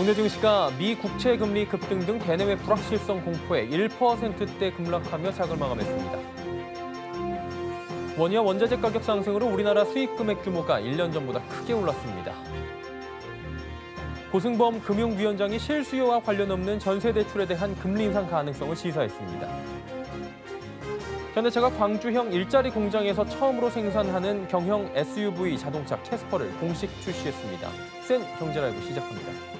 국내 증시가 미 국채 금리 급등 등 대내외 불확실성 공포에 1%대 급락하며 작을 마감했습니다. 원유와 원자재 가격 상승으로 우리나라 수입 금액 규모가 1년 전보다 크게 올랐습니다. 고승범 금융위원장이 실수요와 관련 없는 전세 대출에 대한 금리 인상 가능성을 시사했습니다. 현대차가 광주형 일자리 공장에서 처음으로 생산하는 경형 SUV 자동차 캐스퍼를 공식 출시했습니다. 센 경제라이브 시작합니다.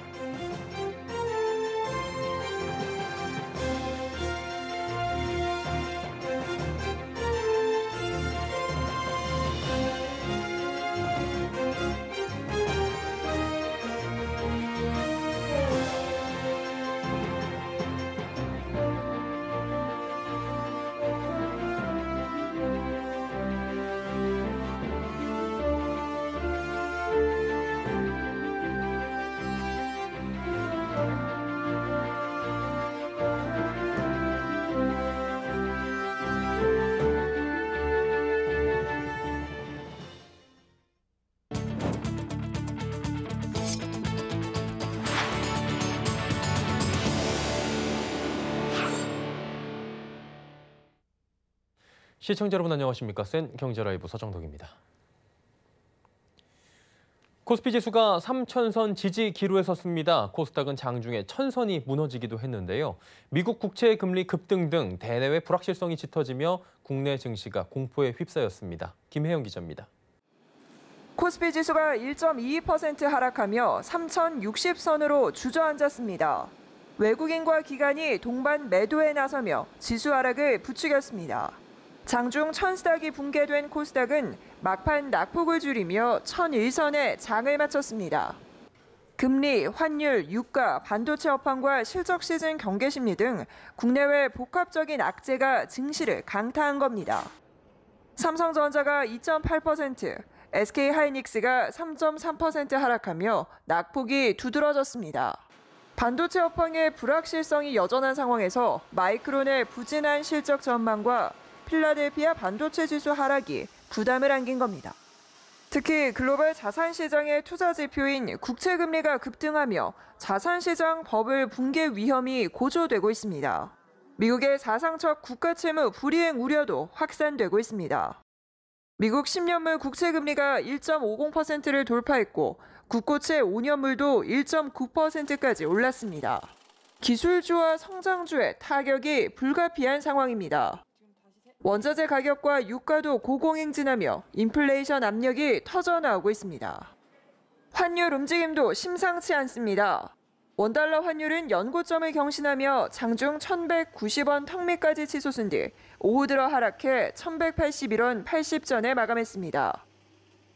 시청자 여러분 안녕하십니까? 센 경제라이브 서정덕입니다. 코스피 지수가 3천선 지지 기로에 섰습니다. 코스닥은 장중에 천선이 무너지기도 했는데요. 미국 국채 금리 급등 등 대내외 불확실성이 짙어지며 국내 증시가 공포에 휩싸였습니다. 김혜영 기자입니다. 코스피 지수가 1.22% 하락하며 3,060선으로 주저앉았습니다. 외국인과 기관이 동반 매도에 나서며 지수 하락을 부추겼습니다. 장중 천스닥이 붕괴된 코스닥은 막판 낙폭을 줄이며 1001선에 장을 마쳤습니다. 금리, 환율, 유가, 반도체 업황과 실적 시즌 경계 심리 등 국내외 복합적인 악재가 증시를 강타한 겁니다. 삼성전자가 2.8%, SK하이닉스가 3.3% 하락하며 낙폭이 두드러졌습니다. 반도체 업황의 불확실성이 여전한 상황에서 마이크론의 부진한 실적 전망과 필라델피아 반도체 지수 하락이 부담을 안긴 겁니다. 특히 글로벌 자산 시장의 투자 지표인 국채 금리가 급등하며 자산 시장 버블 붕괴 위험이 고조되고 있습니다. 미국의 사상적 국가 채무 불이행 우려도 확산되고 있습니다. 미국 10년물 국채 금리가 1.50%를 돌파했고 국고채 5년물도 1.9%까지 올랐습니다. 기술주와 성장주의 타격이 불가피한 상황입니다. 원자재 가격과 유가도 고공행진하며 인플레이션 압력이 터져나오고 있습니다. 환율 움직임도 심상치 않습니다. 원달러 환율은 연고점을 경신하며 장중 1,190원 턱밑까지 치솟은 뒤 오후 들어 하락해 1,181원 80전에 마감했습니다.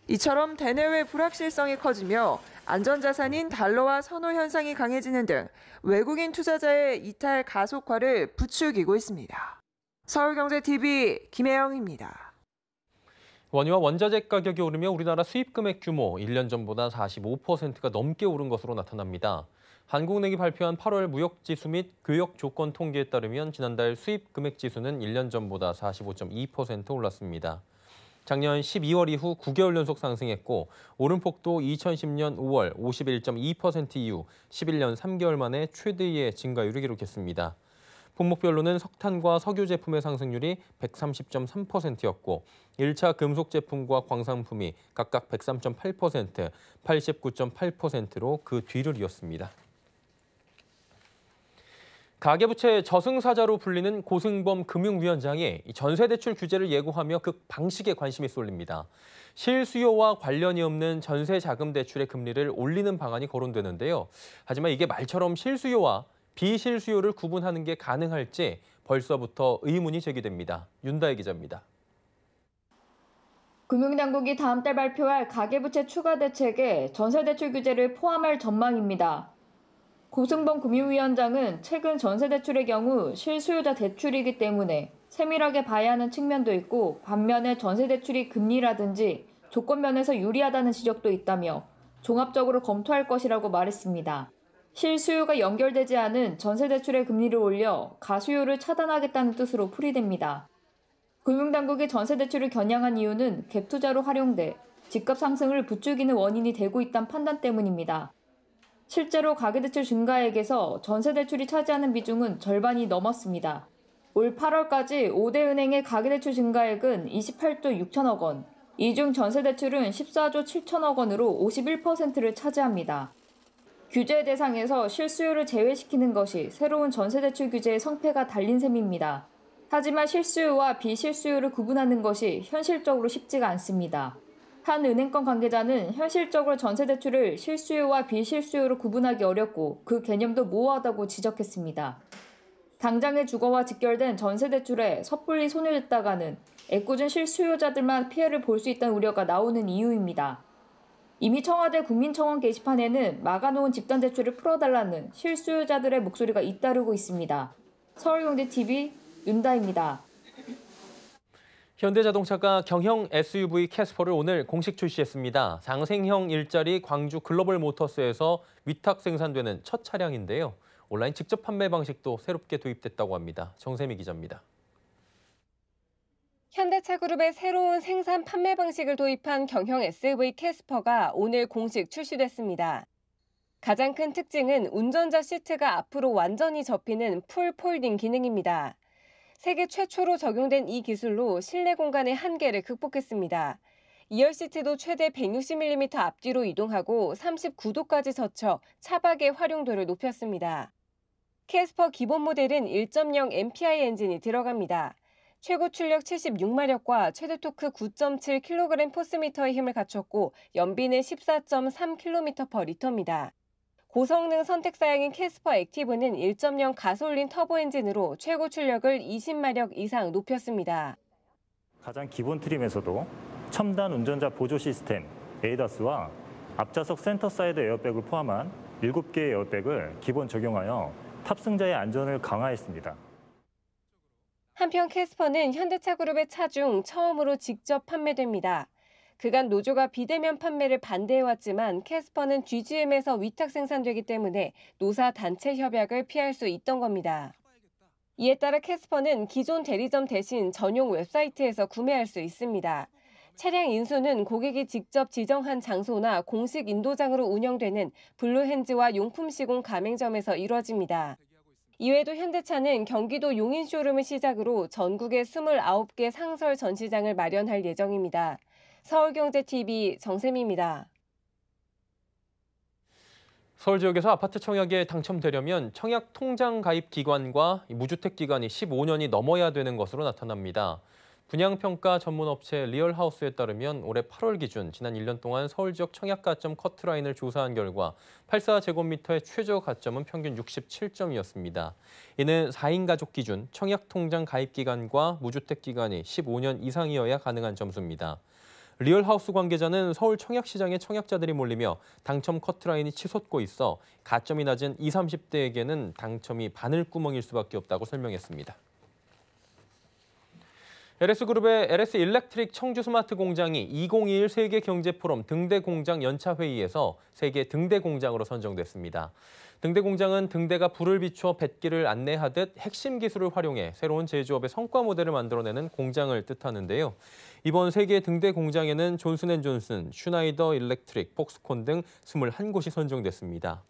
이처럼 대내외 불확실성이 커지며 안전자산인 달러와 선호 현상이 강해지는 등 외국인 투자자의 이탈 가속화를 부추기고 있습니다. 서울경제TV 김혜영입니다. 원유와 원자재 가격이 오르며 우리나라 수입 금액 규모 1년 전보다 45%가 넘게 오른 것으로 나타납니다. 한국내기 발표한 8월 무역지수 및 교역 조건 통계에 따르면 지난달 수입 금액 지수는 1년 전보다 45.2% 올랐습니다. 작년 12월 이후 9개월 연속 상승했고 오름폭도 2010년 5월 51.2% 이후 11년 3개월 만에 최대의 증가율을 기록했습니다. 품목별로는 석탄과 석유 제품의 상승률이 130.3%였고 1차 금속 제품과 광산품이 각각 103.8%, 89.8%로 그 뒤를 이었습니다. 가계부채 저승사자로 불리는 고승범 금융위원장이 전세대출 규제를 예고하며 그 방식에 관심이 쏠립니다. 실수요와 관련이 없는 전세자금 대출의 금리를 올리는 방안이 거론되는데요. 하지만 이게 말처럼 실수요와 비실수요를 구분하는 게 가능할지 벌써부터 의문이 제기됩니다. 윤다혜 기자입니다. 금융당국이 다음 달 발표할 가계부채 추가 대책에 전세대출 규제를 포함할 전망입니다. 고승범 금융위원장은 최근 전세대출의 경우 실수요자 대출이기 때문에 세밀하게 봐야 하는 측면도 있고 반면에 전세대출이 금리라든지 조건 면에서 유리하다는 지적도 있다며 종합적으로 검토할 것이라고 말했습니다. 실수요가 연결되지 않은 전세대출의 금리를 올려 가수요를 차단하겠다는 뜻으로 풀이됩니다. 금융당국이 전세대출을 겨냥한 이유는 갭투자로 활용돼 집값 상승을 부추기는 원인이 되고 있다는 판단 때문입니다. 실제로 가계대출 증가액에서 전세대출이 차지하는 비중은 절반이 넘었습니다. 올 8월까지 5대 은행의 가계대출 증가액은 28조 6천억 원, 이 중 전세대출은 14조 7천억 원으로 51%를 차지합니다. 규제 대상에서 실수요를 제외시키는 것이 새로운 전세대출 규제의 성패가 달린 셈입니다. 하지만 실수요와 비실수요를 구분하는 것이 현실적으로 쉽지가 않습니다. 한 은행권 관계자는 현실적으로 전세대출을 실수요와 비실수요로 구분하기 어렵고 그 개념도 모호하다고 지적했습니다. 당장의 주거와 직결된 전세대출에 섣불리 손을 댔다가는 애꿎은 실수요자들만 피해를 볼 수 있다는 우려가 나오는 이유입니다. 이미 청와대 국민청원 게시판에는 막아놓은 집단 대출을 풀어달라는 실수요자들의 목소리가 잇따르고 있습니다. 서울경제TV 윤다입니다. 현대자동차가 경형 SUV 캐스퍼를 오늘 공식 출시했습니다. 상생형 일자리 광주 글로벌 모터스에서 위탁 생산되는 첫 차량인데요. 온라인 직접 판매 방식도 새롭게 도입됐다고 합니다. 정세미 기자입니다. 현대차그룹의 새로운 생산 판매 방식을 도입한 경형 SUV 캐스퍼가 오늘 공식 출시됐습니다. 가장 큰 특징은 운전자 시트가 앞으로 완전히 접히는 full folding 기능입니다. 세계 최초로 적용된 이 기술로 실내 공간의 한계를 극복했습니다. 2열 시트도 최대 160mm 앞뒤로 이동하고 39도까지 젖혀 차박의 활용도를 높였습니다. 캐스퍼 기본 모델은 1.0 MPI 엔진이 들어갑니다. 최고 출력 76마력과 최대 토크 9.7kg force meter의 힘을 갖췄고 연비는 14.3km/L입니다. 고성능 선택 사양인 캐스퍼 액티브는 1.0 가솔린 터보 엔진으로 최고 출력을 20마력 이상 높였습니다. 가장 기본 trim에서도 첨단 운전자 보조 시스템 ADAS와 앞좌석 센터 사이드 에어백을 포함한 7개의 에어백을 기본 적용하여 탑승자의 안전을 강화했습니다. 한편 캐스퍼는 현대차그룹의 차 중 처음으로 직접 판매됩니다. 그간 노조가 비대면 판매를 반대해왔지만 캐스퍼는 GGM에서 위탁 생산되기 때문에 노사 단체 협약을 피할 수 있던 겁니다. 이에 따라 캐스퍼는 기존 대리점 대신 전용 웹사이트에서 구매할 수 있습니다. 차량 인수는 고객이 직접 지정한 장소나 공식 인도장으로 운영되는 블루핸즈와 용품 시공 가맹점에서 이뤄집니다. 이외에도 현대차는 경기도 용인 쇼룸을 시작으로 전국에 29개 상설 전시장을 마련할 예정입니다. 서울경제TV 정세미입니다. 서울 지역에서 아파트 청약에 당첨되려면 청약 통장 가입 기관과 무주택 기간이 15년이 넘어야 되는 것으로 나타납니다. 분양평가 전문 업체 리얼하우스에 따르면 올해 8월 기준 지난 1년 동안 서울 지역 청약 가점 커트라인을 조사한 결과 84제곱미터의 최저 가점은 평균 67점이었습니다. 이는 4인 가족 기준 청약 통장 가입 기간과 무주택 기간이 15년 이상이어야 가능한 점수입니다. 리얼하우스 관계자는 서울 청약시장에 청약자들이 몰리며 당첨 커트라인이 치솟고 있어 가점이 낮은 20, 30대에게는 당첨이 바늘구멍일 수밖에 없다고 설명했습니다. LS그룹의 LS 일렉트릭 청주 스마트 공장이 2021 세계 경제 포럼 등대 공장 연차 회의에서 세계 등대 공장으로 선정됐습니다. 등대 공장은 등대가 불을 비추어 뱃길을 안내하듯 핵심 기술을 활용해 새로운 제조업의 성과 모델을 만들어내는 공장을 뜻하는데요. 이번 세계 등대 공장에는 존슨앤존슨, 슈나이더 일렉트릭, 폭스콘 등 21곳이 선정됐습니다.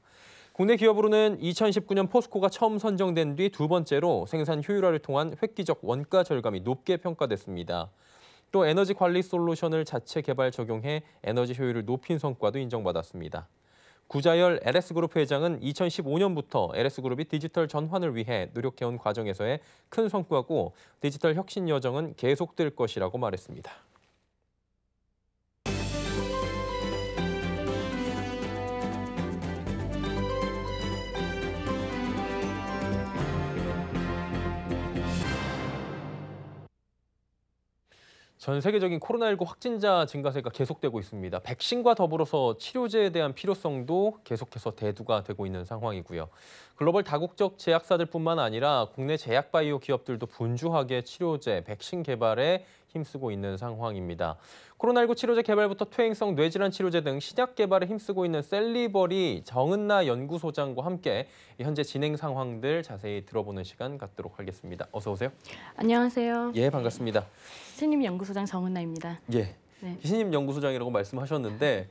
국내 기업으로는 2019년 포스코가 처음 선정된 뒤 두 번째로 생산 효율화를 통한 획기적 원가 절감이 높게 평가됐습니다. 또 에너지 관리 솔루션을 자체 개발 적용해 에너지 효율을 높인 성과도 인정받았습니다. 구자열 LS그룹 회장은 2015년부터 LS그룹이 디지털 전환을 위해 노력해온 과정에서의 큰 성과고 디지털 혁신 여정은 계속될 것이라고 말했습니다. 전 세계적인 코로나19 확진자 증가세가 계속되고 있습니다. 백신과 더불어서 치료제에 대한 필요성도 계속해서 대두가 되고 있는 상황이고요. 글로벌 다국적 제약사들뿐만 아니라 국내 제약바이오 기업들도 분주하게 치료제, 백신 개발에 힘쓰고 있는 상황입니다. 코로나19 치료제 개발부터 퇴행성 뇌질환 치료제 등 신약 개발에 힘쓰고 있는 셀리버리 정은나 연구소장과 함께 현재 진행 상황들 자세히 들어보는 시간 갖도록 하겠습니다. 어서 오세요. 안녕하세요. 예, 반갑습니다. 신임 연구소장 정은나입니다. 예. 네. 신임 연구소장이라고 말씀하셨는데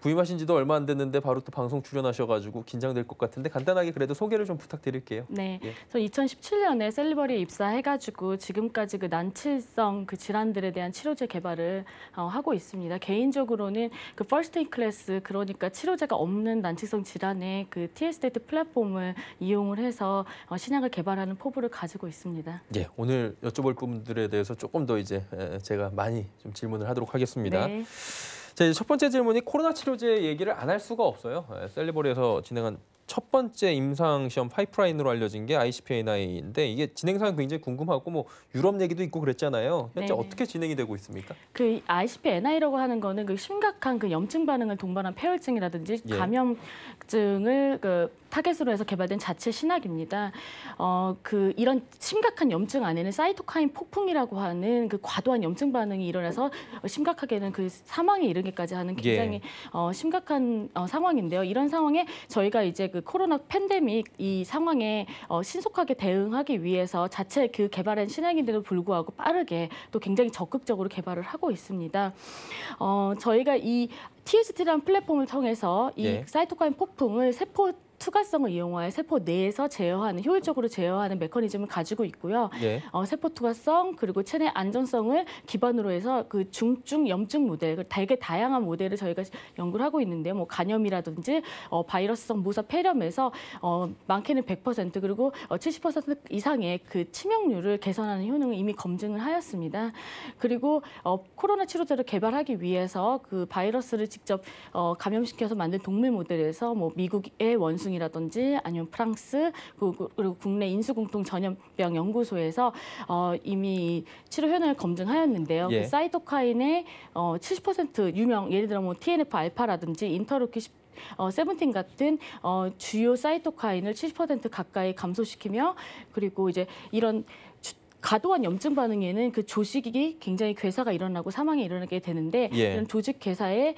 부임하신 지도 얼마 안 됐는데 바로 또 방송 출연하셔가지고 긴장될 것 같은데 간단하게 그래도 소개를 좀 부탁드릴게요. 네, 예. 저 2017년에 셀리버리에 입사해가지고 지금까지 그 난치성 그 질환들에 대한 치료제 개발을 어, 하고 있습니다. 개인적으로는 그 first in class 그러니까 치료제가 없는 난치성 질환의 그 TSDT 플랫폼을 이용을 해서 어, 신약을 개발하는 포부를 가지고 있습니다. 예, 오늘 여쭤볼 부분들에 대해서 조금 더 이제 에, 제가 많이 좀 질문을 하도록 하겠습니다. 네. 자, 첫 번째 질문이 코로나 치료제 얘기를 안 할 수가 없어요. 에, 셀리버리에서 진행한 첫 번째 임상 시험 파이프라인으로 알려진 게 ICP-NI인데 이게 진행 상황 굉장히 궁금하고 뭐 유럽 얘기도 있고 그랬잖아요. 현재 네네. 어떻게 진행이 되고 있습니까? 그 ICP-NI라고 하는 거는 그 심각한 그 염증 반응을 동반한 패혈증이라든지 예. 감염증을 그 target으로 해서 개발된 자체 신약입니다. 어, 그 이런 심각한 염증 안에는 사이토카인 폭풍이라고 하는 그 과도한 염증 반응이 일어나서 심각하게는 그 사망에 이르기까지 하는 굉장히 예. 어, 심각한 어, 상황인데요. 이런 상황에 저희가 이제 그 코로나 팬데믹 이 상황에 어, 신속하게 대응하기 위해서 자체 그 개발한 신약인데도 불구하고 빠르게 또 굉장히 적극적으로 개발을 하고 있습니다. 어, 저희가 이 TST라는 플랫폼을 통해서 이 예. 사이토카인 폭풍을 세포 투과성을 이용하여 세포 내에서 제어하는 효율적으로 제어하는 메커니즘을 가지고 있고요. 예. 어, 세포 투과성 그리고 체내 안전성을 기반으로 해서 그 중증 염증 모델, 그 되게 다양한 모델을 저희가 연구를 하고 있는데요. 뭐 간염이라든지 어, 바이러스성 무사 폐렴에서 어, 많게는 100% 그리고 어, 70% 이상의 그 치명률을 개선하는 효능을 이미 검증을 하였습니다. 그리고 어, 코로나 치료제를 개발하기 위해서 그 바이러스를 직접 어, 감염시켜서 만든 동물 모델에서 뭐 미국의 원 숭이라든지 아니면 프랑스 그리고 그리고 국내 인수공통 전염병 연구소에서 어, 이미 치료 효능을 검증하였는데요. 예. 그 사이토카인의 어, 70% 유명 예를 들어 뭐 TNF 알파라든지 인터루키 10 어, 세븐틴 같은 어, 주요 사이토카인을 70% 가까이 감소시키며 그리고 이제 이런 주- 과도한 염증 반응에는 그 조직이 굉장히 괴사가 일어나고 사망이 일어나게 되는데 예. 이런 조직 괴사를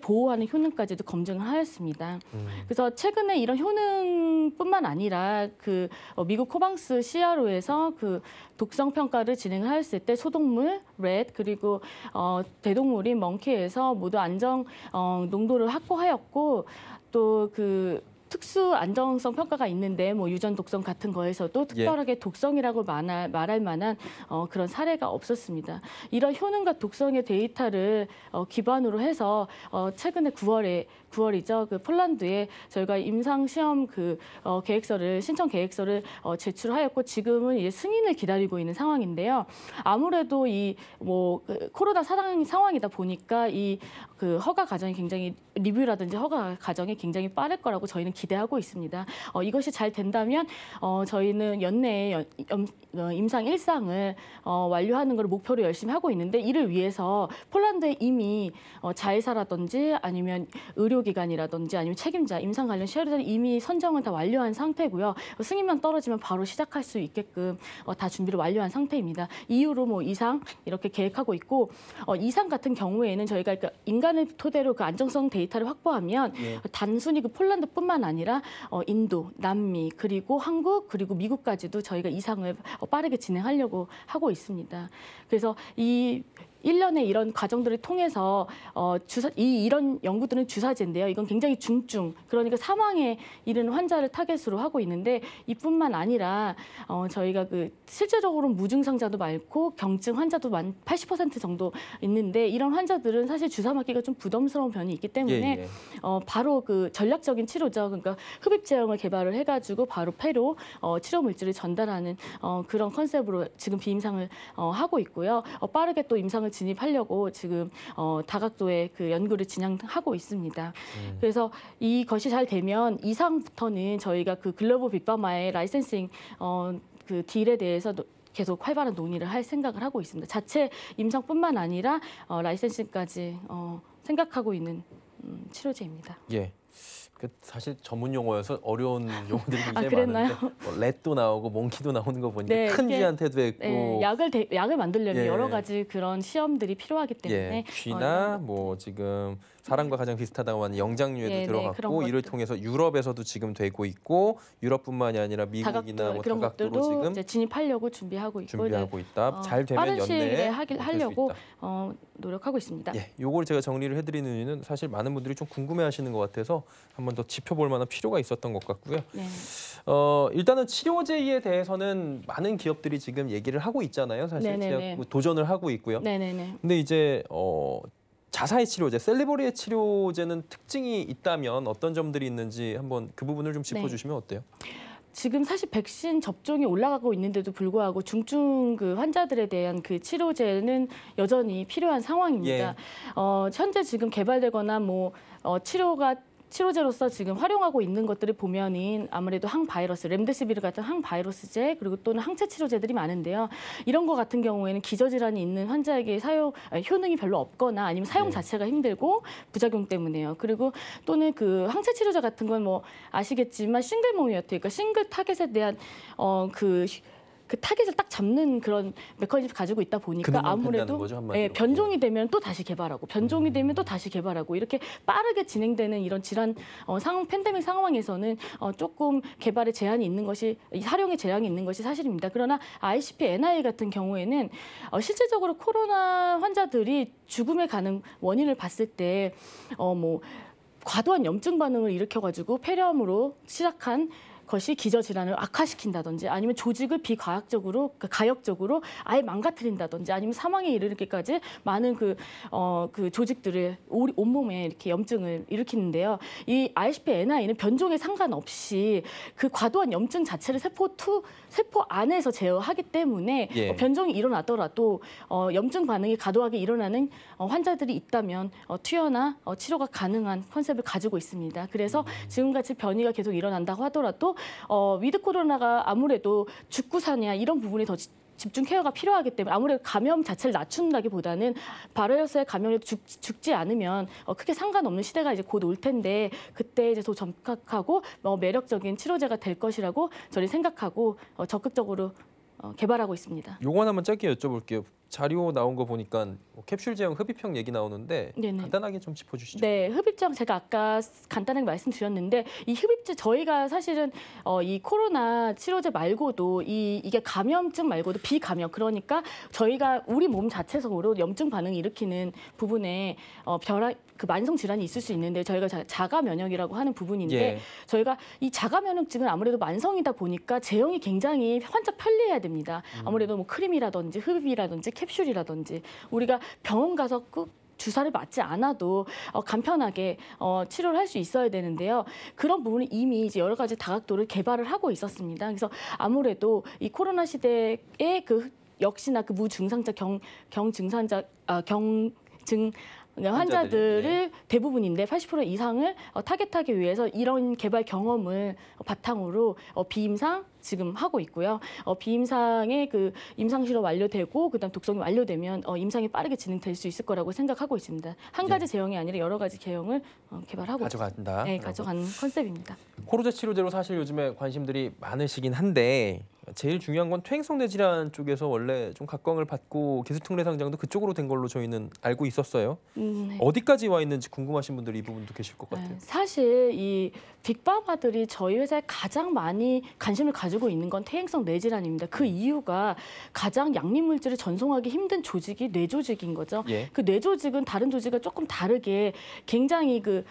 보호하는 효능까지도 검증을 하였습니다. 음. 그래서 최근에 이런 효능뿐만 아니라 그 어, 미국 코방스 CRO에서 그 독성 평가를 진행을 하였을 때 소동물, 렛 그리고 어, 대동물인 멍키에서 모두 안정 어, 농도를 확보하였고 또그 특수 안정성 평가가 있는데 뭐 유전 독성 같은 거에서도 특별하게 독성이라고 말할, 말할 만한 어, 그런 사례가 없었습니다. 이런 효능과 독성의 데이터를 어, 기반으로 해서 어, 최근에 9월에 9월이죠. 그 폴란드에 저희가 임상 시험 그 어, 계획서를 신청 계획서를 어, 제출하였고 지금은 이제 승인을 기다리고 있는 상황인데요. 아무래도 이뭐 그 코로나 상황 상황이다 보니까 이 그 허가 과정이 굉장히 리뷰라든지 허가 과정이 굉장히 빠를 거라고 저희는 기 대하고 있습니다. 어, 이것이 잘 된다면 어, 저희는 연내에 연- 염- 어, 임상 일상을 어, 완료하는 걸 목표로 열심히 하고 있는데 이를 위해서 폴란드에 이미 어, 자회사라든지 아니면 의료기관이라든지 아니면 책임자 임상 관련 시험을 이미 선정은 다 완료한 상태고요. 승인만 떨어지면 바로 시작할 수 있게끔 어, 다 준비를 완료한 상태입니다. 이후로 뭐 이상 이렇게 계획하고 있고 어, 이상 같은 경우에는 저희가 그러니까 인간을 토대로 그 안정성 데이터를 확보하면 예. 단순히 그 폴란드뿐만 아니라 어, 인도, 남미 그리고 한국 그리고 미국까지도 저희가 이상을 어, 빠르게 진행하려고 하고 있습니다. 그래서 이 일련의 이런 과정들을 통해서 어, 주사, 이 이런 연구들은 주사제인데요. 이건 굉장히 중증 그러니까 사망에 이르는 환자를 타겟으로 하고 있는데 이뿐만 아니라 어, 저희가 그 실제적으로 무증상자도 많고 경증 환자도 만 80% 정도 있는데 이런 환자들은 사실 주사 맞기가 좀 부담스러운 면이 있기 때문에 예, 예. 어, 바로 그 전략적인 치료죠. 그러니까 흡입 제형을 개발을 해가지고 바로 폐로 어, 치료 물질을 전달하는 어, 그런 컨셉으로 지금 비임상을 어, 하고 있고요. 어, 빠르게 또 임상을 진입하려고 지금 어, 다각도의 그 연구를 진행하고 있습니다. 음. 그래서 이것이 잘 되면 2상부터는 저희가 그 글로벌 big pharma와 licensing 어, 그 딜에 대해서 노- 계속 활발한 논의를 할 생각을 하고 있습니다. 자체 임상뿐만 아니라 어, licensing까지 어, 생각하고 있는 음, 치료제입니다. 예. 그 사실 전문 용어여서 어려운 용어들이 굉장히 아, 그랬나요? 많은데 뭐 rat도 나오고 monkey도 나오는 거 보니까 네, 큰 이게- 쥐한테도 했고 네, 약을 대- 약을 만들려면 예. 여러 가지 그런 시험들이 필요하기 때문에 예, 쥐나 어, 뭐 지금 사람과 가장 비슷하다고 하는 영장류에도 예, 네, 들어갔고 그런 이를. 통해서 유럽에서도 지금 되고 있고 유럽뿐만이 아니라 미국이나 다각도 뭐 그런 다각도로 것들도 지금 이제 진입하려고 준비하고 있고 준비하고 있다. 어, 잘 되면 빠른 연내에 하길- 하려고. 어, 노력하고 있습니다. 예, 요걸 제가 정리를 해드리는 이유는 사실 많은 분들이 좀 궁금해하시는 것 같아서 한번 더 짚어볼 만한 필요가 있었던 것 같고요. 네. 어, 일단은 치료제에 대해서는 많은 기업들이 지금 얘기를 하고 있잖아요. 사실 네네네. 제가 뭐 도전을 하고 있고요. 네네네. 근데 이제 어, 자사의 치료제, 셀리버리의 치료제는 특징이 있다면 어떤 점들이 있는지 한번 그 부분을 좀 네. 짚어주시면 어때요? 지금 사실 백신 접종이 올라가고 있는데도 불구하고 중증 그 환자들에 대한 그 치료제는 여전히 필요한 상황입니다. 예. 어, 현재 지금 개발되거나 뭐 어, 치료가 치료제로서 지금 활용하고 있는 것들을 보면은 아무래도 항바이러스, 렘데시비르 같은 항바이러스제 그리고 또는 항체 치료제들이 많은데요. 이런 거 같은 경우에는 기저질환이 있는 환자에게 사용 아니, 효능이 별로 없거나 아니면 사용 네. 자체가 힘들고 부작용 때문에요. 그리고 또는 그 항체 치료제 같은 건 뭐 아시겠지만 single moiety, 그러니까 single target에 대한 어그 그 target을 딱 잡는 그런 메커니즘을 가지고 있다 보니까 아무래도 거죠. 예, 변종이 되면 또 다시 개발하고 변종이 되면 또 다시 개발하고 이렇게 빠르게 진행되는 이런 질환 어, 상황 팬데믹 상황에서는 어, 조금 개발에 제한이 있는 것이 이 사용에 제한이 있는 것이 사실입니다. 그러나 ICP-NI 같은 경우에는 어, 실질적으로 코로나 환자들이 죽음에 가는 원인을 봤을 때 어, 뭐 과도한 염증 반응을 일으켜가지고 폐렴으로 시작한 것이 기저 질환을 악화시킨다든지 아니면 조직을 비가역적으로 그 가역적으로 아예 망가뜨린다든지 아니면 사망에 이르기까지 많은 그 어 그 조직들을 온몸에 이렇게 염증을 일으키는데요. 이 ICP-NI는 변종에 상관없이 그 과도한 염증 자체를 세포 투 세포 안에서 제어하기 때문에 예. 어, 변종이 일어나더라도 어, 염증 반응이 과도하게 일어나는 어, 환자들이 있다면 어, 투여나 어, 치료가 가능한 concept을 가지고 있습니다. 그래서 지금같이 변이가 계속 일어난다고 하더라도 어, with 코로나가 아무래도 사냐 이런 부분에 더 지- 집중 케어가 필요하기 때문에 아무래도 감염 자체를 낮춘다기보다는 바이러스에 감염해도 죽, 죽지 않으면 어, 크게 상관없는 시대가 이제 곧 올 텐데 그때 이제 더 점각하고 어, 매력적인 치료제가 될 것이라고 저는 생각하고 어, 적극적으로 어, 개발하고 있습니다. 요거 하나만 짧게 여쭤볼게요. 자료 나온 거 보니까 뭐 캡슐 제형 흡입형 얘기 나오는데 네네. 간단하게 좀 짚어주시죠. 네, 흡입장 제가 아까 간단하게 말씀드렸는데 이 흡입제 저희가 사실은 어, 이 코로나 치료제 말고도 이 이게 감염증 말고도 비감염 그러니까 저희가 우리 몸 자체적으로 염증 반응을 일으키는 부분에 어, 벼락 그 만성 질환이 있을 수 있는데 저희가 자, 자가 면역이라고 하는 부분인데 예. 저희가 이 자가 면역증은 아무래도 만성이다 보니까 제형이 굉장히 환자 편리해야 됩니다. 아무래도 뭐 크림이라든지 흡입이라든지 캡슐이라든지 우리가 병원 가서 꼭 주사를 맞지 않아도 어, 간편하게 어, 치료를 할 수 있어야 되는데요. 그런 부분은 이미 이제 여러 가지 다각도를 개발을 하고 있었습니다. 그래서 아무래도 이 코로나 시대에 그 역시나 그 무증상자 경 경증상자 아, 경 증 환자들을 대부분인데 80% 이상을 어, 타겟하기 위해서 이런 개발 경험을 바탕으로 어, 비임상 지금 하고 있고요. 어, 비임상의 그 임상 실험 완료되고 그다음 독성이 완료되면 어, 임상이 빠르게 진행될 수 있을 거라고 생각하고 있습니다. 한 가지 제형이 아니라 여러 가지 제형을 어, 개발하고 가져간다. 네, 가져가는 컨셉입니다. 코로제 치료제로 사실 요즘에 관심들이 많으시긴 한데 제일 중요한 건 퇴행성 뇌질환 쪽에서 원래 좀 각광을 받고 기술특례 상장도 그쪽으로 된 걸로 저희는 알고 있었어요. 음, 네. 어디까지 와 있는지 궁금하신 분들이 이 부분도 계실 것 같아요. 네, 사실 이 빅파마들이 저희 회사에 가장 많이 관심을 가지고 있는 건 퇴행성 뇌질환입니다. 그 이유가 가장 양립 물질을 전송하기 힘든 조직이 뇌 조직인 거죠. 예. 그 뇌 조직은 다른 조직과 조금 다르게 굉장히 그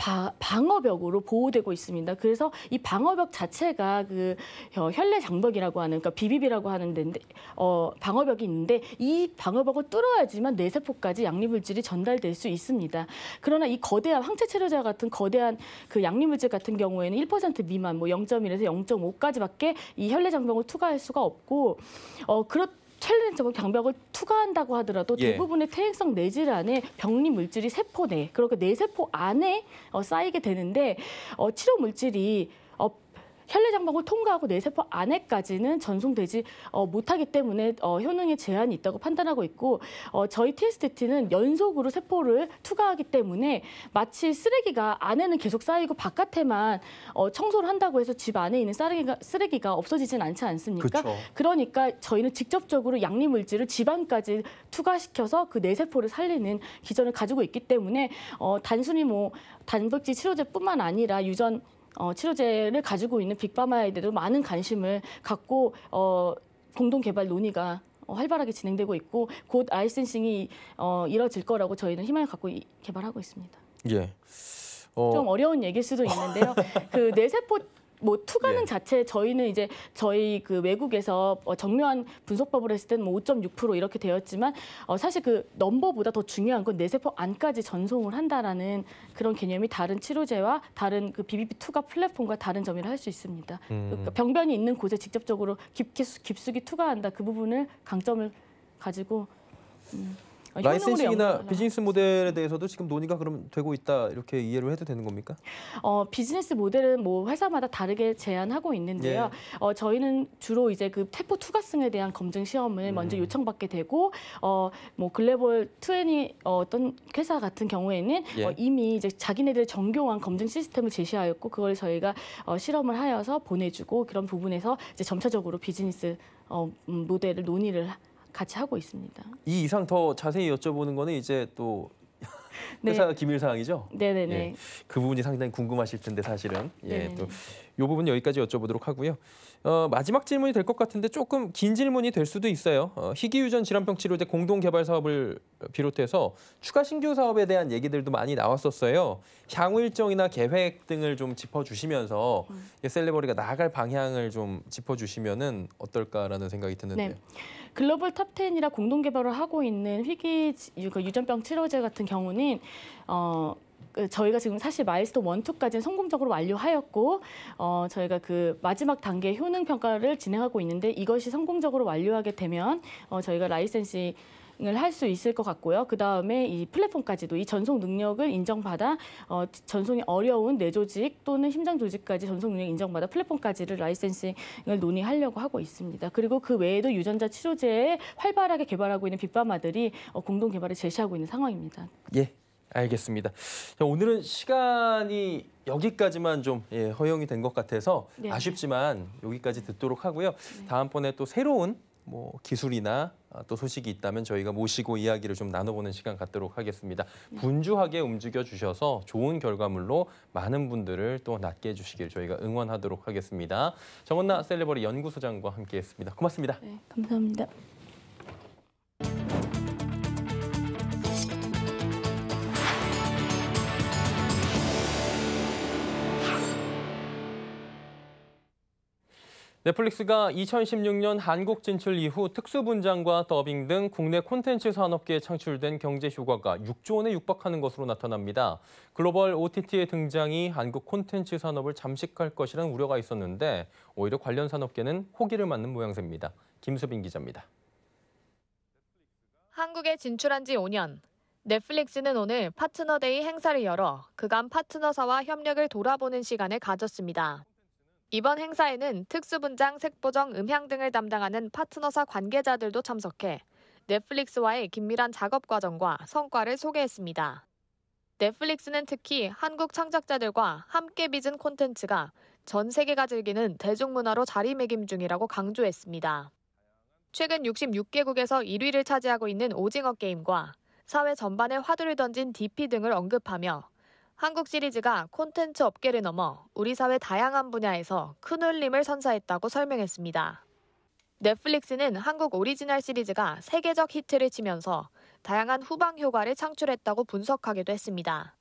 바- 방어벽으로 보호되고 있습니다. 그래서 이 방어벽 자체가 그 어, 혈내 장벽이라고 하는 그러니까 비비비라고 하는 데인데 어, 방어벽이 있는데 이 방어벽을 뚫어야지만 뇌세포까지 양리물질이 전달될 수 있습니다. 그러나 이 거대한 항체 치료제 같은 거대한 그 양리물질 같은 경우에는 1% 미만 뭐 0.1에서 0.5까지밖에 이 혈내 장벽을 투과할 수가 없고 어 그렇 혈내적 장벽을 투과한다고 하더라도 예. 대부분의 퇴행성 뇌질환의 병리 물질이 세포 내, 그러니까 뇌세포 안에 어, 쌓이게 되는데 어, 치료 물질이 어, 혈내 장벽을 통과하고 뇌세포 안에까지는 전송되지 어, 못하기 때문에 어, 효능에 제한이 있다고 판단하고 있고 어, 저희 TSTT는 연속으로 세포를 투과하기 때문에 마치 쓰레기가 안에는 계속 쌓이고 바깥에만 어, 청소를 한다고 해서 집 안에 있는 쓰레기가, 쓰레기가 없어지진 않지 않습니까? 그렇죠. 그러니까 저희는 직접적으로 양리 물질을 집안까지 투과시켜서 그 뇌세포를 살리는 기전을 가지고 있기 때문에 어, 단순히 뭐 단백질 치료제뿐만 아니라 유전 어, 치료제를 가지고 있는 빅파마에 대해도 많은 관심을 갖고 어, 공동 개발 논의가 어, 활발하게 진행되고 있고 곧 라이센싱이 어, 이뤄질 거라고 저희는 희망을 갖고 이- 개발하고 있습니다. 예. 어, 좀 어려운 얘기일 수도 있는데요. 그 뇌세포 뭐 투가능 예. 자체 저희는 이제 저희 그 외국에서 어, 정교한 분석법을 했을 때는 뭐 5.6% 이렇게 되었지만 어, 사실 그 넘버보다 더 중요한 건 뇌세포 안까지 전송을 한다라는 그런 개념이 다른 치료제와 다른 그 BBB 투가 플랫폼과 다른 점이라 할 수 있습니다. 음. 그러니까 병변이 있는 곳에 직접적으로 깊숙이 투과한다 그 부분을 강점을 가지고 음, 어, 효능으로 licensing이나 비즈니스 모델에 대해서도 지금 논의가 그럼 되고 있다 이렇게 이해를 해도 되는 겁니까? 어, 비즈니스 모델은 뭐 회사마다 다르게 제안하고 있는데요. 예. 어, 저희는 주로 이제 그 세포 투과성에 대한 검증 시험을 먼저 음. 요청받게 되고, 어, 뭐 글로벌 top ten이 어, 어떤 회사 같은 경우에는 예. 어, 이미 이제 자기네들 정교한 검증 시스템을 제시하였고, 그걸 저희가 어, 실험을 하여서 보내주고 그런 부분에서 이제 점차적으로 비즈니스 어, 음, 모델을 논의를 하- 같이 하고 있습니다. 이 이상 더 자세히 여쭤보는 거는 이제 또 네. 회사 기밀 사항이죠. 네네네. 예. 그 부분이 상당히 궁금하실 텐데 사실은 예, 네네네. 또이 부분 여기까지 여쭤보도록 하고요. 어, 마지막 질문이 될 것 같은데 조금 긴 질문이 될 수도 있어요. 어, 희귀유전 질환병 치료제 공동 개발 사업을 비롯해서 추가 신규 사업에 대한 얘기들도 많이 나왔었어요. 향후 일정이나 계획 등을 좀 짚어주시면서 이 셀리버리가 나아갈 방향을 좀 짚어주시면은 어떨까라는 생각이 드는데요. 네. 글로벌 top 10이랑 공동 개발을 하고 있는 희귀 유- 그 유전병 치료제 같은 경우는 어그 저희가 지금 사실 milestone 1, 2까지는 성공적으로 완료하였고 어 저희가 그 마지막 단계 효능 평가를 진행하고 있는데 이것이 성공적으로 완료하게 되면 어 저희가 licensing 을 할 수 있을 것 같고요. 그 다음에 이 플랫폼까지도 이 전송 능력을 인정받아 어, 전송이 어려운 뇌조직 또는 심장 조직까지 전송 능력 인정받아 플랫폼까지를 라이센싱을 논의하려고 하고 있습니다. 그리고 그 외에도 유전자 치료제에 활발하게 개발하고 있는 빅파마들이 어, 공동 개발을 제시하고 있는 상황입니다. 예, 알겠습니다. 자, 오늘은 시간이 여기까지만 좀 예, 허용이 된 것 같아서 네. 아쉽지만 여기까지 듣도록 하고요. 다음번에 또 새로운 뭐 기술이나 아, 또 소식이 있다면 저희가 모시고 이야기를 좀 나눠보는 시간 갖도록 하겠습니다. 분주하게 움직여 주셔서 좋은 결과물로 많은 분들을 또 낫게 해주시길 저희가 응원하도록 하겠습니다. 정원나 셀레버리 연구소장과 함께했습니다. 고맙습니다. 네, 감사합니다. 넷플릭스가 2016년 한국 진출 이후 특수분장과 더빙 등 국내 콘텐츠 산업계에 창출된 경제 효과가 6조 원에 육박하는 것으로 나타납니다. 글로벌 OTT의 등장이 한국 콘텐츠 산업을 잠식할 것이라는 우려가 있었는데 오히려 관련 산업계는 호기를 맞는 모양새입니다. 김수빈 기자입니다. 한국에 진출한 지 5년. 넷플릭스는 오늘 파트너데이 행사를 열어 그간 파트너사와 협력을 돌아보는 시간을 가졌습니다. 이번 행사에는 특수분장, 색보정, 음향 등을 담당하는 파트너사 관계자들도 참석해 넷플릭스와의 긴밀한 작업 과정과 성과를 소개했습니다. 넷플릭스는 특히 한국 창작자들과 함께 빚은 콘텐츠가 전 세계가 즐기는 대중문화로 자리매김 중이라고 강조했습니다. 최근 66개국에서 1위를 차지하고 있는 오징어 게임과 사회 전반에 화두를 던진 DP 등을 언급하며 한국 시리즈가 콘텐츠 업계를 넘어 우리 사회 다양한 분야에서 큰 울림을 선사했다고 설명했습니다. 넷플릭스는 한국 오리지널 시리즈가 세계적 히트를 치면서 다양한 후방 효과를 창출했다고 분석하기도 했습니다.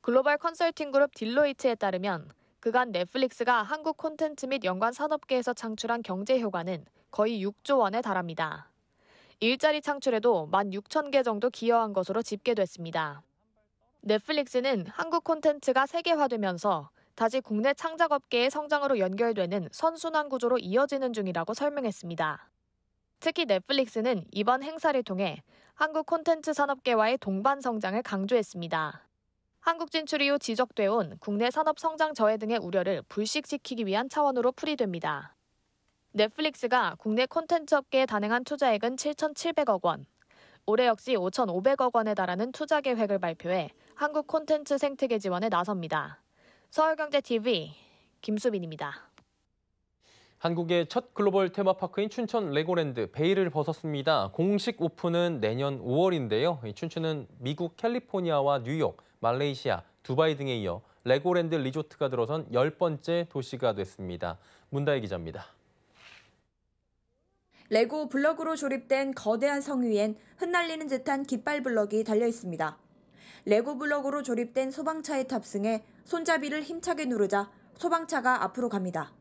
글로벌 컨설팅 그룹 딜로이트에 따르면 그간 넷플릭스가 한국 콘텐츠 및 연관 산업계에서 창출한 경제 효과는 거의 6조 원에 달합니다. 일자리 창출에도 16,000개 정도 기여한 것으로 집계됐습니다. 넷플릭스는 한국 콘텐츠가 세계화되면서 다시 국내 창작업계의 성장으로 연결되는 선순환 구조로 이어지는 중이라고 설명했습니다. 특히 넷플릭스는 이번 행사를 통해 한국 콘텐츠 산업계와의 동반 성장을 강조했습니다. 한국 진출 이후 지적돼 온 국내 산업 성장 저해 등의 우려를 불식시키기 위한 차원으로 풀이됩니다. 넷플릭스가 국내 콘텐츠 업계에 단행한 투자액은 7,700억 원, 올해 역시 5,500억 원에 달하는 투자 계획을 발표해 한국 콘텐츠 생태계 지원에 나섭니다. 서울경제TV 김수빈입니다. 한국의 첫 글로벌 테마파크인 춘천 레고랜드 베일을 벗었습니다. 공식 오픈은 내년 5월인데요. 이 춘천은 미국 캘리포니아와 뉴욕, 말레이시아, 두바이 등에 이어 레고랜드 리조트가 들어선 열 번째 도시가 됐습니다. 문다혜 기자입니다. 레고 블럭으로 조립된 거대한 성 위엔 흩날리는 듯한 깃발 블럭이 달려 있습니다. 레고 블럭으로 조립된 소방차에 탑승해 손잡이를 힘차게 누르자 소방차가 앞으로 갑니다.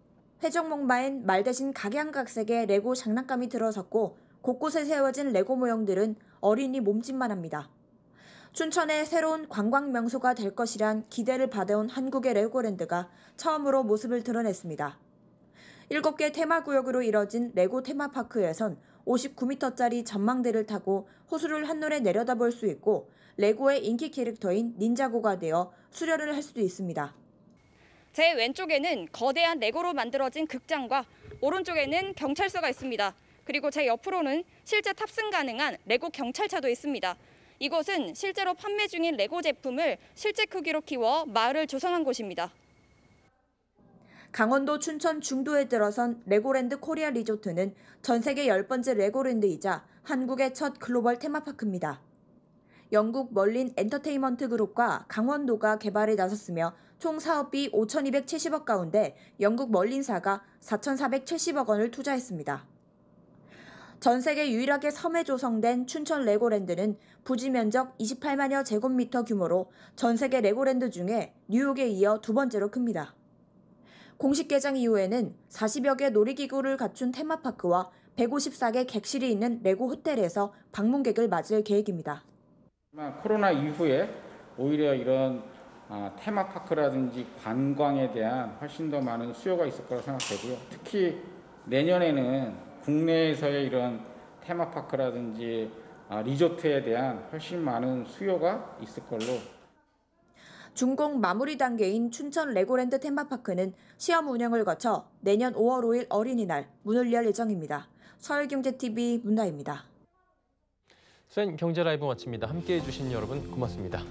회전목마엔 말 대신 각양각색의 레고 장난감이 들어섰고 곳곳에 세워진 레고 모형들은 어린이 몸집만 합니다. 춘천의 새로운 관광 명소가 될 것이란 기대를 받아온 한국의 레고랜드가 처음으로 모습을 드러냈습니다. 7개 테마구역으로 이뤄진 레고 테마파크에선 59m짜리 전망대를 타고 호수를 한눈에 내려다볼 수 있고 레고의 인기 캐릭터인 닌자고가 되어 수련을 할 수도 있습니다. 제 왼쪽에는 거대한 레고로 만들어진 극장과 오른쪽에는 경찰서가 있습니다. 그리고 제 옆으로는 실제 탑승 가능한 레고 경찰차도 있습니다. 이곳은 실제로 판매 중인 레고 제품을 실제 크기로 키워 마을을 조성한 곳입니다. 강원도 춘천 중도에 들어선 레고랜드 코리아 리조트는 전 세계 10번째 레고랜드이자 한국의 첫 글로벌 테마파크입니다. 영국 멀린 엔터테인먼트 그룹과 강원도가 개발에 나섰으며 총 사업비 5,270억 가운데 영국 멀린사가 4,470억 원을 투자했습니다. 전 세계 유일하게 섬에 조성된 춘천 레고랜드는 부지 면적 28만여 제곱미터 규모로 전 세계 레고랜드 중에 뉴욕에 이어 두 번째로 큽니다. 공식 개장 이후에는 40여 개 놀이기구를 갖춘 테마파크와 154개 객실이 있는 레고 호텔에서 방문객을 맞을 계획입니다. 코로나 이후에 오히려 이런 아, 테마파크라든지 관광에 대한 훨씬 더 많은 수요가 있을 거라 생각되고요. 특히 내년에는 국내에서의 이런 테마파크라든지 아, 리조트에 대한 훨씬 많은 수요가 있을 걸로 준공 마무리 단계인 춘천 레고랜드 테마파크는 시험 운영을 거쳐 내년 5월 5일 어린이날 문을 열 예정입니다. 서울경제TV 문다입니다. 센 경제 라이브 마칩니다. 함께해 주신 여러분 고맙습니다.